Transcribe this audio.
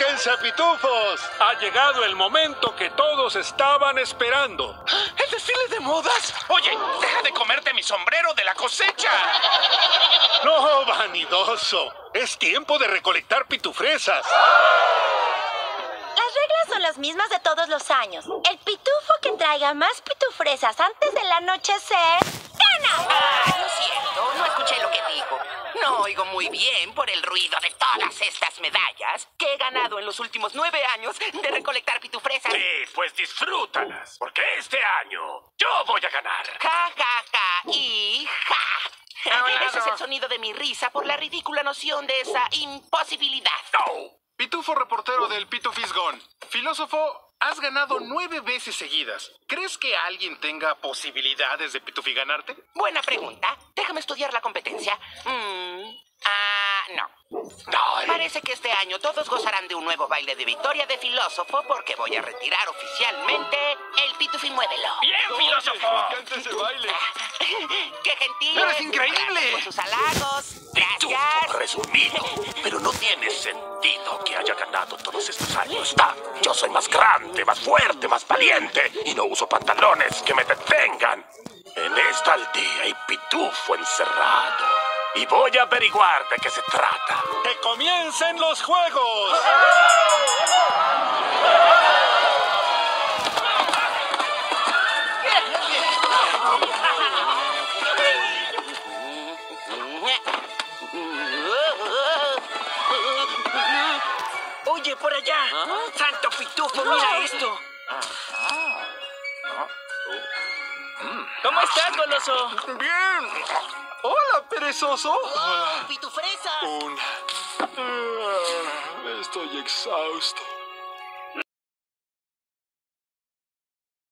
¡Acérquense, pitufos! Ha llegado el momento que todos estaban esperando. ¿El desfile de modas? Oye, deja de comerte mi sombrero de la cosecha. No, vanidoso. Es tiempo de recolectar pitufresas. Las reglas son las mismas de todos los años. El pitufo que traiga más pitufresas antes del anochecer, bien por el ruido de todas estas medallas que he ganado en los últimos nueve años de recolectar pitufresas. Sí, pues disfrútalas, porque este año yo voy a ganar. Ja, ja, ja y ja. Ese es el sonido de mi risa por la ridícula noción de esa imposibilidad. No. Pitufo reportero del Pitufisgón. Filósofo, has ganado nueve veces seguidas. ¿Crees que alguien tenga posibilidades de Pitufi ganarte? Buena pregunta. Déjame estudiar la competencia. Mm, ah, Parece que este año todos gozarán de un nuevo baile de victoria de filósofo porque voy a retirar oficialmente el Pitufi Muévelo. Bien, filósofo. ese baile! ¡Qué gentil! ¡Eres increíble! Por sus halagos. Pitufo Gracias. resumido. Pero no tiene sentido que haya ganado todos estos años. Ah, yo soy más grande, más fuerte, más valiente y no uso pantalones que me detengan. En esta aldea hay pitufo encerrado. Y voy a averiguar de qué se trata. ¡Que comiencen los juegos! Oye, por allá. Santo Pitufo, mira esto. ¿Cómo estás, goloso? ¡Bien! ¡Hola, perezoso! ¡Pitufresa! Un... Estoy exhausto.